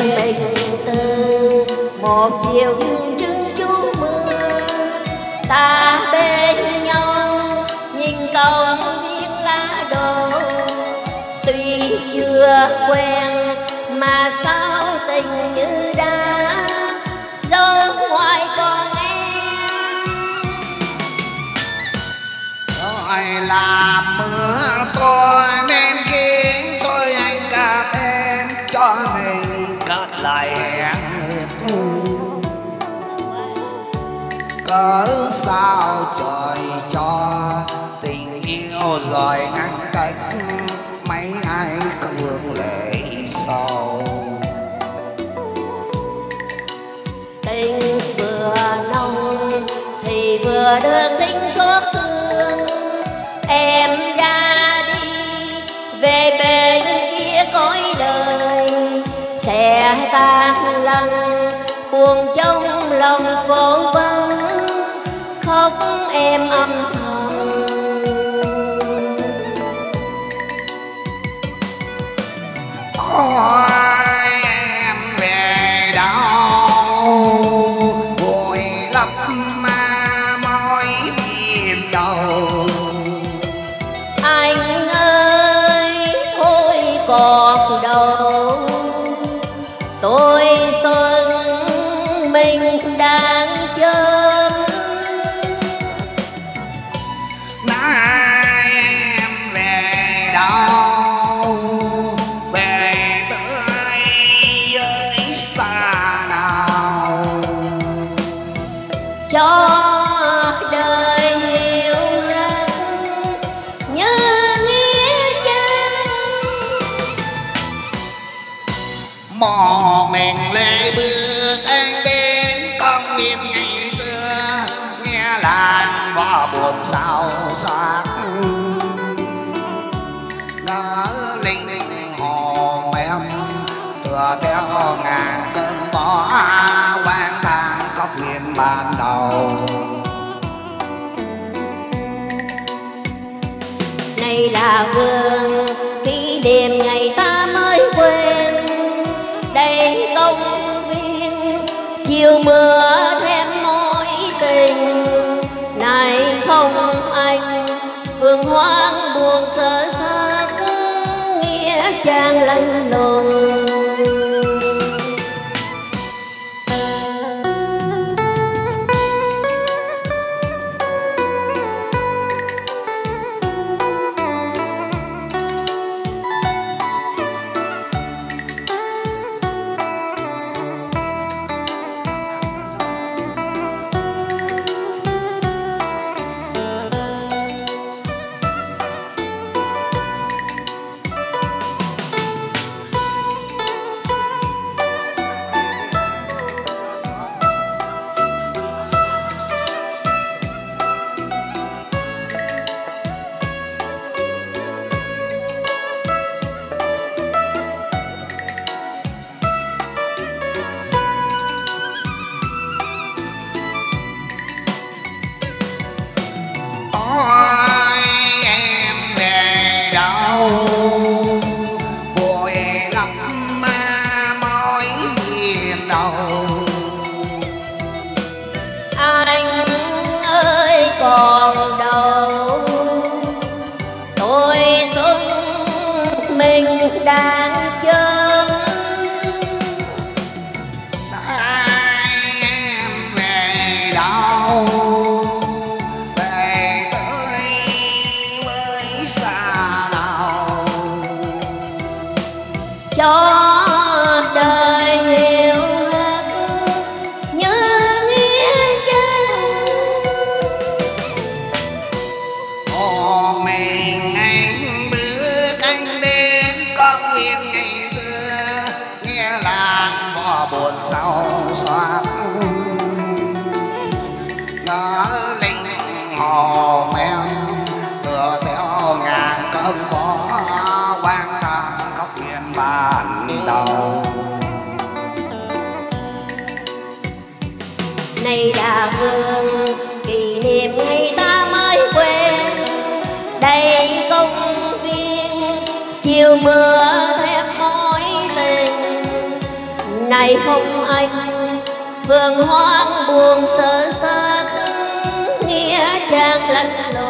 tình từ một chiều chứng chú mưa ta lời hiệp cớ sao trời cho tình yêu rồi ngăn cách? Mấy ai cường lệ sầu? Tình vừa nồng thì vừa được tính xót thương em ra đi về bên kia cõi đời tan lặng buồn trong lòng phố vắng khóc em âm thầm. Ôi em vừa theo ngàn cơn gió quan thang có miền ban đầu. Này là vườn kỷ niệm ngày ta mới quên đây công viên, chiều mưa thêm mối tình. Này không anh phương hoang buồn sơ xác nghĩa trang lạnh lùng. mình đang chân Ai em về đâu Về tới mới xa đầu Cho đời hiểu Như nghĩa chân. Ô mình sở linh hồ men vừa theo ngàn cơn bó quan thang khóc miền bàn đầu. Nay đã hương kỷ niệm ngày ta mới quen đây công viên, chiều mưa thêm mối tình. Này không anh vườn hoang buồn sơ sát trang lạnh lùng